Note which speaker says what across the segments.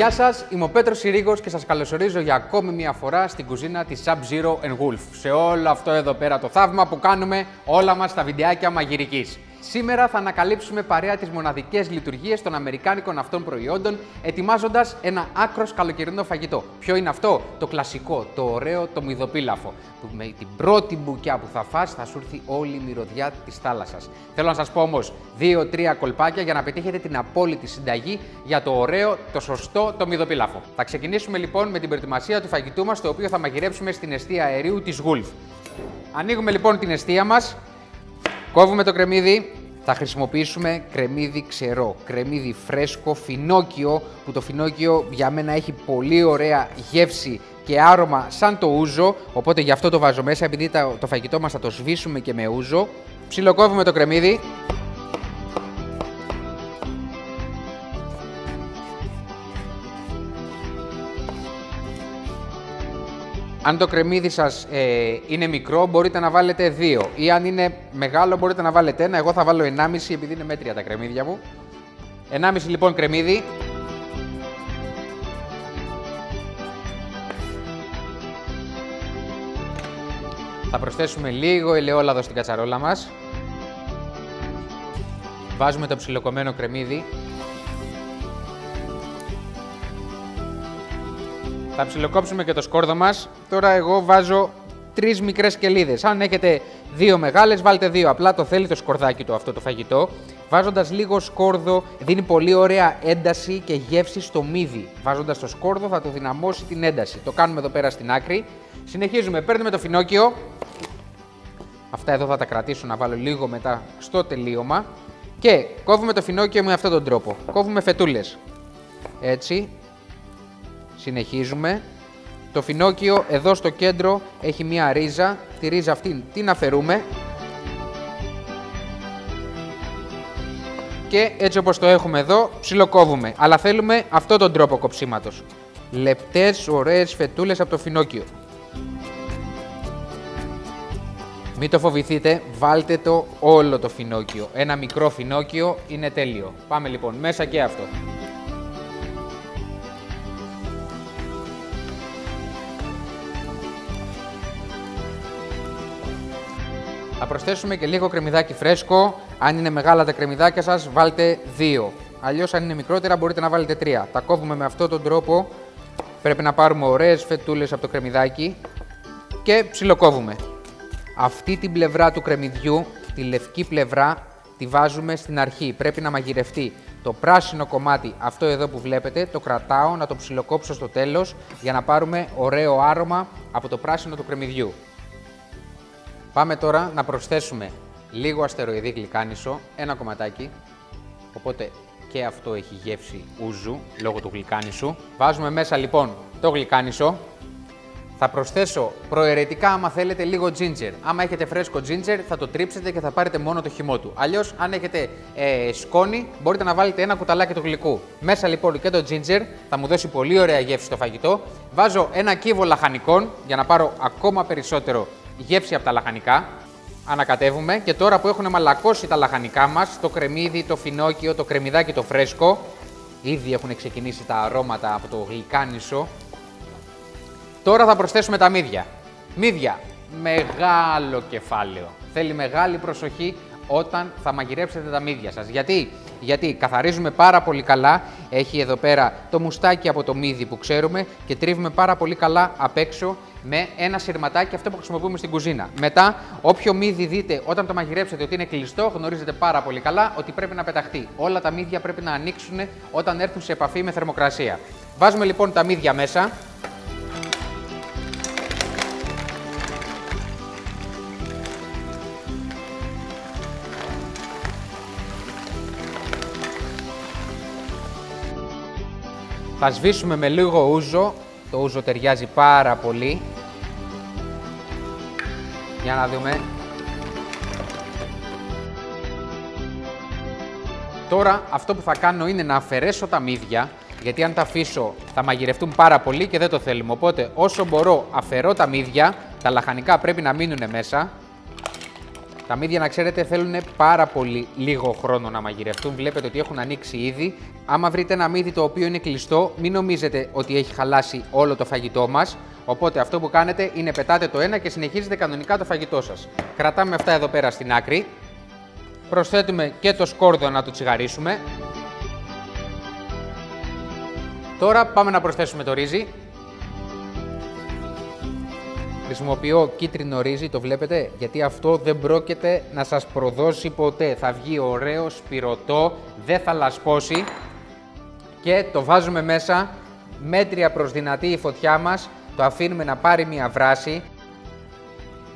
Speaker 1: Γεια σας, είμαι ο Πέτρος Συρίγος και σας καλωσορίζω για ακόμη μια φορά στην κουζίνα της Sub Zero and Wolf. Σε όλο αυτό εδώ πέρα το θαύμα που κάνουμε όλα μας τα βιντεάκια μαγειρικής. Σήμερα θα ανακαλύψουμε παρέα τις μοναδικές λειτουργίες των Αμερικάνικων αυτών προϊόντων, ετοιμάζοντας ένα άκρος καλοκαιρινό φαγητό. Ποιο είναι αυτό, το κλασικό, το ωραίο, το μυδοπίλαφο. Που με την πρώτη μπουκιά που θα φας θα σου έρθει όλη η μυρωδιά της θάλασσας. Θέλω να σας πω όμως δύο-τρία κολπάκια για να πετύχετε την απόλυτη συνταγή για το ωραίο, το σωστό, το μυδοπίλαφο. Θα ξεκινήσουμε λοιπόν με την προετοιμασία του φαγητού μας, το οποίο θα μαγειρέψουμε στην αιστεία αερίου της Γουλφ. Ανοίγουμε λοιπόν την αιστεία μας, Κόβουμε το κρεμμύδι, θα χρησιμοποιήσουμε κρεμμύδι ξερό, κρεμμύδι φρέσκο, φινόκιο, που το φινόκιο για μένα έχει πολύ ωραία γεύση και άρωμα σαν το ούζο, οπότε γι' αυτό το βάζω μέσα, επειδή το φαγητό μας θα το σβήσουμε και με ούζο. Ψιλοκόβουμε το κρεμμύδι. Αν το κρεμμύδι σας ε, είναι μικρό, μπορείτε να βάλετε δύο. Ή αν είναι μεγάλο, μπορείτε να βάλετε ένα. Εγώ θα βάλω 1,5 επειδή είναι μέτρια τα κρεμμύδια μου. 1,5 λοιπόν κρεμμύδι. Θα προσθέσουμε λίγο ελαιόλαδο στην κατσαρόλα μας. Βάζουμε το ψιλοκομμένο κρεμμύδι. Θα ψιλοκόψουμε και το σκόρδο μας. Τώρα εγώ βάζω τρεις μικρές κελίδες. Αν έχετε δύο μεγάλες, βάλτε δύο. Απλά το θέλει το σκορδάκι του αυτό το φαγητό. Βάζοντας λίγο σκόρδο, δίνει πολύ ωραία ένταση και γεύση στο μύδι. Βάζοντας το σκόρδο θα το δυναμώσει την ένταση. Το κάνουμε εδώ πέρα στην άκρη. Συνεχίζουμε, παίρνουμε το φινόκιο. Αυτά εδώ θα τα κρατήσω να βάλω λίγο μετά στο τελείωμα. Και κόβουμε το φινόκιο με αυτόν τον τρόπο. Κόβουμε φετούλες. Έτσι, Συνεχίζουμε. Το φινόκιο εδώ στο κέντρο έχει μία ρίζα. Τη ρίζα αυτή την αφαιρούμε. Και έτσι όπως το έχουμε εδώ, ψιλοκόβουμε. Αλλά θέλουμε αυτό τον τρόπο κοψίματος. Λεπτές, ωραίες φετούλες από το φινόκιο. Μην το φοβηθείτε, βάλτε το όλο το φινόκιο. Ένα μικρό φινόκιο είναι τέλειο. Πάμε λοιπόν μέσα και αυτό. Προσθέσουμε και λίγο κρεμμυδάκι φρέσκο. Αν είναι μεγάλα τα κρεμμυδάκια σας, βάλτε δύο. Αλλιώς αν είναι μικρότερα μπορείτε να βάλετε τρία. Τα κόβουμε με αυτόν τον τρόπο. Πρέπει να πάρουμε ωραίες φετούλες από το κρεμμυδάκι και ψιλοκόβουμε. Αυτή την πλευρά του κρεμμυδιού, τη λευκή πλευρά, τη βάζουμε στην αρχή. Πρέπει να μαγειρευτεί. Το πράσινο κομμάτι, αυτό εδώ που βλέπετε, το κρατάω να το ψιλοκόψω στο τέλος για να πάρουμε ωραίο άρωμα από το πράσινο του κρεμμυδιού. Πάμε τώρα να προσθέσουμε λίγο αστεροειδή γλυκάνισο, ένα κομματάκι, οπότε και αυτό έχει γεύση ούζου λόγω του γλυκάνισου. Βάζουμε μέσα λοιπόν το γλυκάνισο. Θα προσθέσω προαιρετικά άμα θέλετε λίγο ginger. Άμα έχετε φρέσκο ginger θα το τρίψετε και θα πάρετε μόνο το χυμό του. Αλλιώς αν έχετε ε, σκόνη μπορείτε να βάλετε ένα κουταλάκι του γλυκού. Μέσα λοιπόν και το ginger θα μου δώσει πολύ ωραία γεύση στο φαγητό. Βάζω ένα κύβο λαχανικών για να πάρω ακόμα περισσότερο γεύση από τα λαχανικά. Ανακατεύουμε και τώρα που έχουν μαλακώσει τα λαχανικά μας, το κρεμμύδι, το φινόκιο, το κρεμμυδάκι το φρέσκο, ήδη έχουν ξεκινήσει τα αρώματα από το γλυκάνισο. Τώρα θα προσθέσουμε τα μύδια. Μύδια, μεγάλο κεφάλαιο. Θέλει μεγάλη προσοχή όταν θα μαγειρέψετε τα μύδια σας. Γιατί, Γιατί καθαρίζουμε πάρα πολύ καλά, έχει εδώ πέρα το μουστάκι από το μύδι που ξέρουμε και τρίβουμε πάρα πολύ καλά απ' έξω με ένα σειρματάκι, αυτό που χρησιμοποιούμε στην κουζίνα. Μετά, όποιο μύδι δείτε όταν το μαγειρέψετε ότι είναι κλειστό, γνωρίζετε πάρα πολύ καλά ότι πρέπει να πεταχτεί. Όλα τα μύδια πρέπει να ανοίξουν όταν έρθουν σε επαφή με θερμοκρασία. Βάζουμε λοιπόν τα μύδια μέσα. Θα σβήσουμε με λίγο ούζο το ούζο ταιριάζει πάρα πολύ. Για να δούμε. Τώρα αυτό που θα κάνω είναι να αφαιρέσω τα μύδια, γιατί αν τα αφήσω θα μαγειρευτούν πάρα πολύ και δεν το θέλουμε. Οπότε όσο μπορώ αφαιρώ τα μύδια, τα λαχανικά πρέπει να μείνουν μέσα. Τα μύδια, να ξέρετε, θέλουν πάρα πολύ λίγο χρόνο να μαγειρευτούν. Βλέπετε ότι έχουν ανοίξει ήδη. Άμα βρείτε ένα μύδι το οποίο είναι κλειστό, μην νομίζετε ότι έχει χαλάσει όλο το φαγητό μας. Οπότε αυτό που κάνετε είναι πετάτε το ένα και συνεχίζετε κανονικά το φαγητό σας. Κρατάμε αυτά εδώ πέρα στην άκρη. Προσθέτουμε και το σκόρδο να το τσιγαρίσουμε. Τώρα πάμε να προσθέσουμε το ρύζι. Χρησιμοποιώ κίτρινο ρύζι, το βλέπετε, γιατί αυτό δεν πρόκειται να σας προδώσει ποτέ. Θα βγει ωραίο, σπυρωτό, δεν θα λασπώσει και το βάζουμε μέσα, μέτρια προς δυνατή η φωτιά μας, το αφήνουμε να πάρει μια βράση.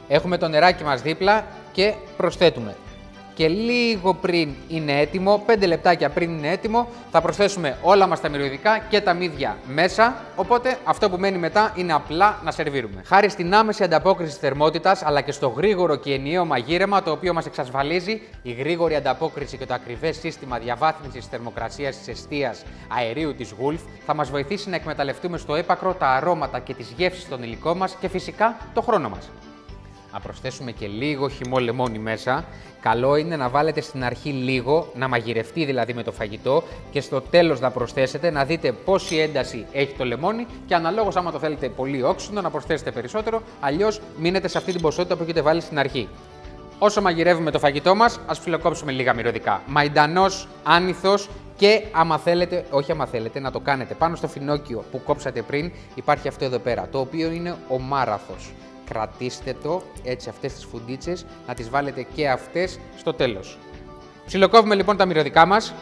Speaker 1: Έχουμε το νεράκι μας δίπλα και προσθέτουμε και λίγο πριν είναι έτοιμο, 5 λεπτάκια πριν είναι έτοιμο, θα προσθέσουμε όλα μας τα μυρωδικά και τα μύδια μέσα, οπότε αυτό που μένει μετά είναι απλά να σερβίρουμε. Χάρη στην άμεση ανταπόκριση της θερμότητας, αλλά και στο γρήγορο και ενιαίο μαγείρεμα, το οποίο μας εξασφαλίζει η γρήγορη ανταπόκριση και το ακριβές σύστημα διαβάθμισης θερμοκρασίας της εστίας αερίου της Wolf, θα μας βοηθήσει να εκμεταλλευτούμε στο έπακρο τα αρώματα και τις γεύσεις των υλικών μας και φυσικά το χρόνο μας να προσθέσουμε και λίγο χυμό λεμόνι μέσα. Καλό είναι να βάλετε στην αρχή λίγο, να μαγειρευτεί δηλαδή με το φαγητό και στο τέλος να προσθέσετε, να δείτε πόση ένταση έχει το λεμόνι και αναλόγως άμα το θέλετε πολύ όξινο να προσθέσετε περισσότερο, αλλιώς μείνετε σε αυτή την ποσότητα που έχετε βάλει στην αρχή. Όσο μαγειρεύουμε το φαγητό μας, ας φιλοκόψουμε λίγα μυρωδικά. Μαϊντανός, άνηθος και άμα θέλετε, όχι άμα θέλετε, να το κάνετε πάνω στο φινόκιο που κόψατε πριν, υπάρχει αυτό εδώ πέρα, το οποίο είναι ο μάραθος κρατήστε το έτσι αυτές τις φουντίτσες, να τις βάλετε και αυτές στο τέλος. Ψιλοκόβουμε λοιπόν τα μυρωδικά μας.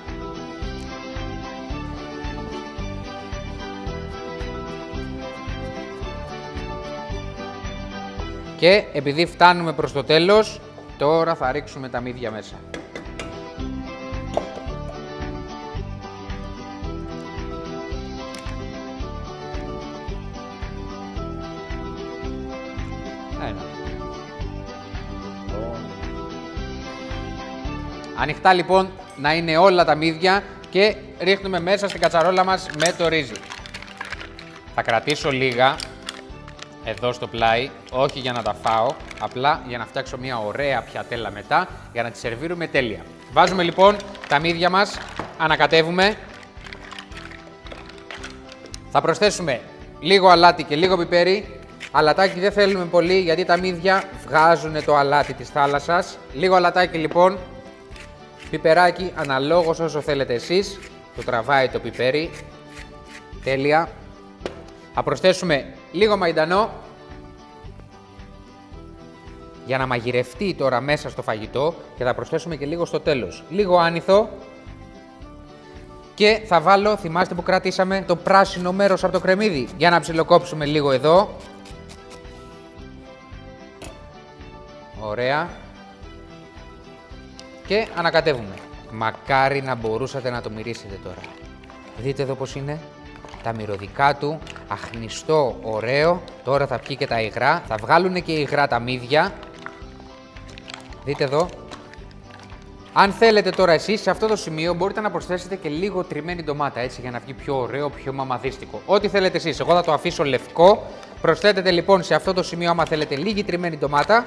Speaker 1: Και επειδή φτάνουμε προς το τέλος, τώρα θα ρίξουμε τα μύδια μέσα. Ανοιχτά λοιπόν να είναι όλα τα μύδια και ρίχνουμε μέσα στην κατσαρόλα μας με το ρύζι. Θα κρατήσω λίγα εδώ στο πλάι, όχι για να τα φάω, απλά για να φτιάξω μια ωραία πιατέλα μετά, για να τη σερβίρουμε τέλεια. Βάζουμε λοιπόν τα μύδια μας, ανακατεύουμε. Θα προσθέσουμε λίγο αλάτι και λίγο πιπέρι. Αλατάκι δεν θέλουμε πολύ γιατί τα μύδια βγάζουν το αλάτι της θάλασσας. Λίγο αλατάκι λοιπόν Πιπεράκι αναλόγως όσο θέλετε εσείς. Το τραβάει το πιπέρι. Τέλεια. Θα προσθέσουμε λίγο μαϊντανό για να μαγειρευτεί τώρα μέσα στο φαγητό και θα προσθέσουμε και λίγο στο τέλος. Λίγο άνηθο και θα βάλω, θυμάστε που κρατήσαμε το πράσινο μέρος από το κρεμμύδι; Για να ψιλοκόψουμε λίγο εδώ. Ωραία και ανακατεύουμε. Μακάρι να μπορούσατε να το μυρίσετε τώρα. Δείτε εδώ πώς είναι. Τα μυρωδικά του, αχνιστό, ωραίο. Τώρα θα πιει και τα υγρά. Θα βγάλουν και υγρά τα μύδια. Δείτε εδώ. Αν θέλετε τώρα εσείς σε αυτό το σημείο μπορείτε να προσθέσετε και λίγο τριμμένη ντομάτα έτσι για να βγει πιο ωραίο, πιο μαμαδίστικο. Ό,τι θέλετε εσείς. Εγώ θα το αφήσω λευκό. Προσθέτετε λοιπόν σε αυτό το σημείο άμα θέλετε λίγη τριμμένη ντομάτα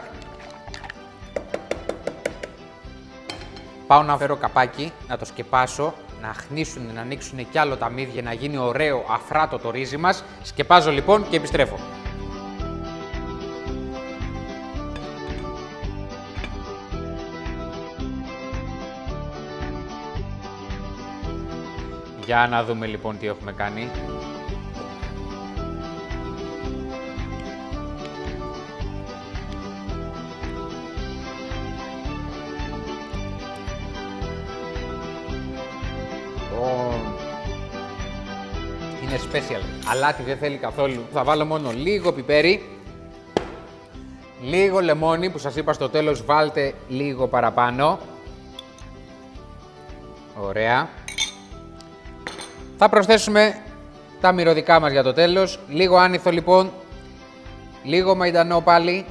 Speaker 1: Πάω να φέρω καπάκι, να το σκεπάσω, να χνίσουν, να ανοίξουν κι άλλο τα μύδια, να γίνει ωραίο αφράτο το ρύζι μας. Σκεπάζω λοιπόν και επιστρέφω. Για να δούμε λοιπόν τι έχουμε κάνει. Είναι special. Αλάτι δεν θέλει καθόλου. Θα βάλω μόνο λίγο πιπέρι. Λίγο λεμόνι που σας είπα στο τέλος βάλτε λίγο παραπάνω. Ωραία. Θα προσθέσουμε τα μυρωδικά μας για το τέλος. Λίγο άνηθο λοιπόν. Λίγο μαϊντανό πάλι.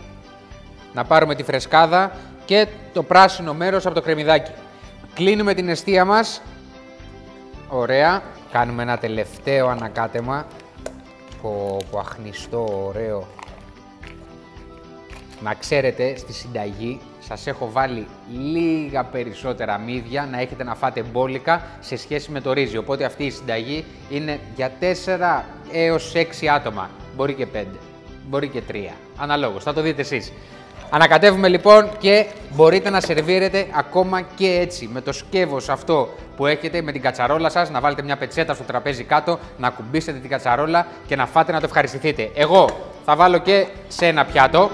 Speaker 1: Να πάρουμε τη φρεσκάδα και το πράσινο μέρος από το κρεμμυδάκι. Κλείνουμε την αιστεία μας Ωραία. Κάνουμε ένα τελευταίο ανακάτεμα. Που, που αχνιστό, ωραίο. Να ξέρετε, στη συνταγή σας έχω βάλει λίγα περισσότερα μύδια να έχετε να φάτε μπόλικα σε σχέση με το ρύζι. Οπότε αυτή η συνταγή είναι για 4 έως 6 άτομα. Μπορεί και 5, μπορεί και 3. Αναλόγως, θα το δείτε εσείς. Ανακατεύουμε λοιπόν και μπορείτε να σερβίρετε ακόμα και έτσι με το σκεύος αυτό που έχετε με την κατσαρόλα σας, να βάλετε μια πετσέτα στο τραπέζι κάτω, να κουμπίσετε την κατσαρόλα και να φάτε να το ευχαριστηθείτε. Εγώ θα βάλω και σε ένα πιάτο.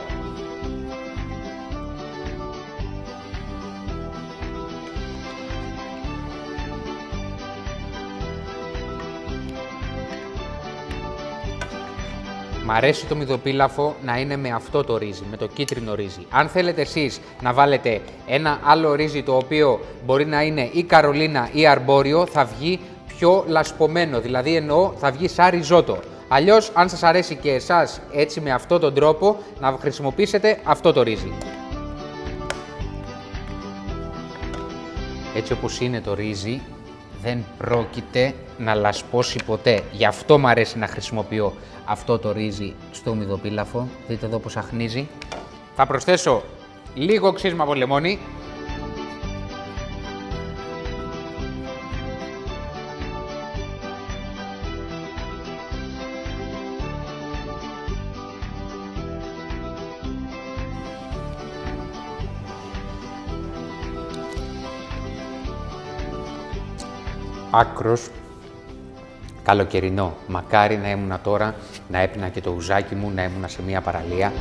Speaker 1: Μ' αρέσει το μυδοπίλαφο να είναι με αυτό το ρύζι, με το κίτρινο ρύζι. Αν θέλετε εσείς να βάλετε ένα άλλο ρύζι το οποίο μπορεί να είναι ή καρολίνα ή αρμπόριο, θα βγει πιο λασπωμένο, δηλαδή εννοώ θα βγει σαν ριζότο. Αλλιώς, αν σας αρέσει και εσάς έτσι με αυτόν τον τρόπο, να χρησιμοποιήσετε αυτό το ρύζι. Έτσι όπως είναι το ρύζι, δεν πρόκειται να λασπώσει ποτέ. Γι' αυτό μου αρέσει να χρησιμοποιώ αυτό το ρύζι στο μυδοπίλαφο. Δείτε εδώ πως αχνίζει. Θα προσθέσω λίγο ξύσμα από λεμόνι. Άκρος καλοκαιρινό. Μακάρι να ήμουν τώρα, να έπινα και το ουζάκι μου, να ήμουν σε μια παραλία.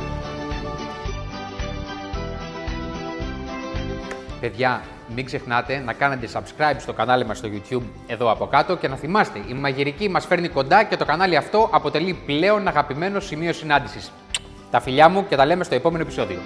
Speaker 1: Παιδιά, μην ξεχνάτε να κάνετε subscribe στο κανάλι μας στο YouTube εδώ από κάτω και να θυμάστε, η μαγειρική μας φέρνει κοντά και το κανάλι αυτό αποτελεί πλέον αγαπημένο σημείο συνάντησης. Τα φιλιά μου και τα λέμε στο επόμενο επεισόδιο.